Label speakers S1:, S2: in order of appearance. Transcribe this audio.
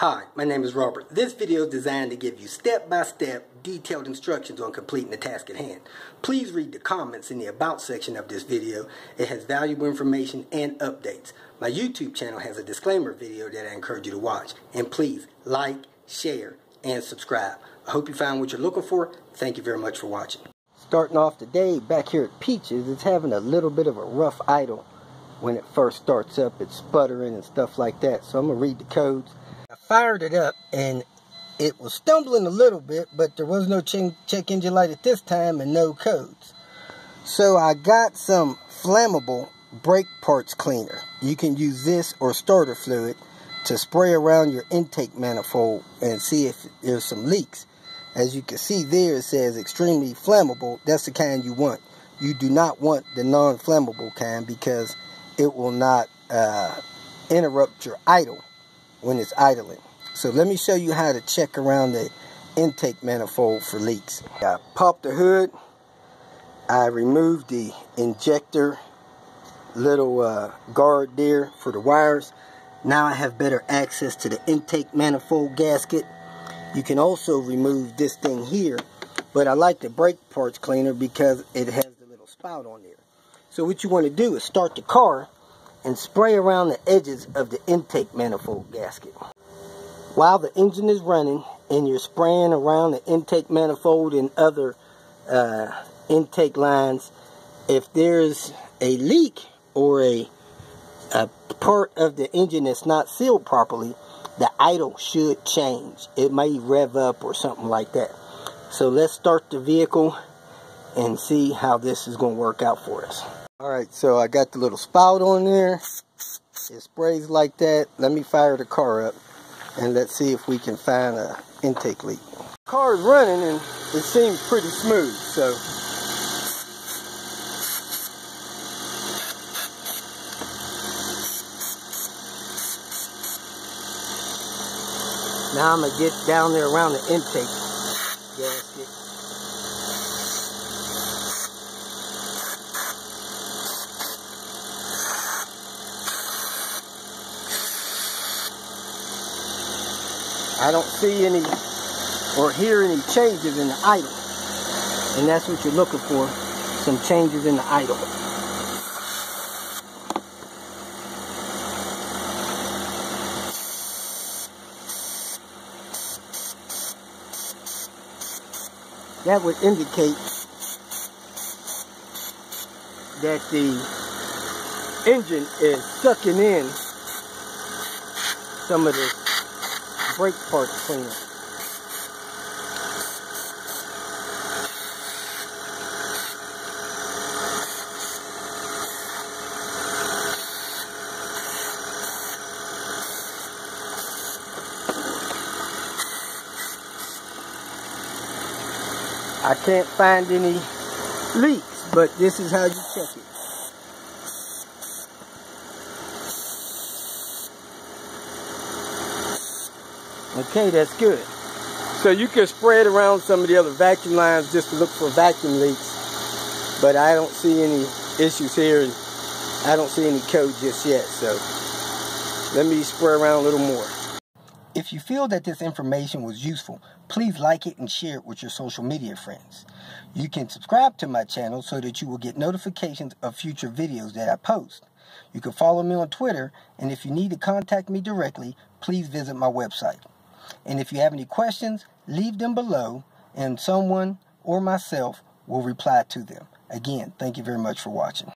S1: Hi, my name is Robert. This video is designed to give you step-by-step detailed instructions on completing the task at hand. Please read the comments in the About section of this video. It has valuable information and updates. My YouTube channel has a disclaimer video that I encourage you to watch. And please like, share, and subscribe. I hope you found what you're looking for. Thank you very much for watching. Starting off today, back here at Peaches, it's having a little bit of a rough idle when it first starts up. It's sputtering and stuff like that. So I'm going to read the codes fired it up and it was stumbling a little bit, but there was no check engine light at this time and no codes. So I got some flammable brake parts cleaner. You can use this or starter fluid to spray around your intake manifold and see if there's some leaks. As you can see there, it says extremely flammable. That's the kind you want. You do not want the non-flammable kind because it will not uh, interrupt your idle when it's idling. So let me show you how to check around the intake manifold for leaks. I popped the hood. I removed the injector little uh, guard there for the wires. Now I have better access to the intake manifold gasket. You can also remove this thing here, but I like the brake parts cleaner because it has the little spout on there. So what you want to do is start the car and spray around the edges of the intake manifold gasket. While the engine is running and you're spraying around the intake manifold and other uh, intake lines, if there's a leak or a, a part of the engine that's not sealed properly, the idle should change. It may rev up or something like that. So let's start the vehicle and see how this is going to work out for us. Alright, so I got the little spout on there. It sprays like that. Let me fire the car up and let's see if we can find a intake leak. Car is running and it seems pretty smooth, so Now I'm to get down there around the intake gasket. I don't see any or hear any changes in the idle. And that's what you're looking for, some changes in the idle. That would indicate that the engine is sucking in some of the brake parts cleaner. I can't find any leaks, but this is how you check it. Okay, that's good. So you can spread around some of the other vacuum lines just to look for vacuum leaks. But I don't see any issues here and I don't see any code just yet. So let me spray around a little more. If you feel that this information was useful, please like it and share it with your social media friends. You can subscribe to my channel so that you will get notifications of future videos that I post. You can follow me on Twitter, and if you need to contact me directly, please visit my website. And if you have any questions, leave them below and someone or myself will reply to them. Again, thank you very much for watching.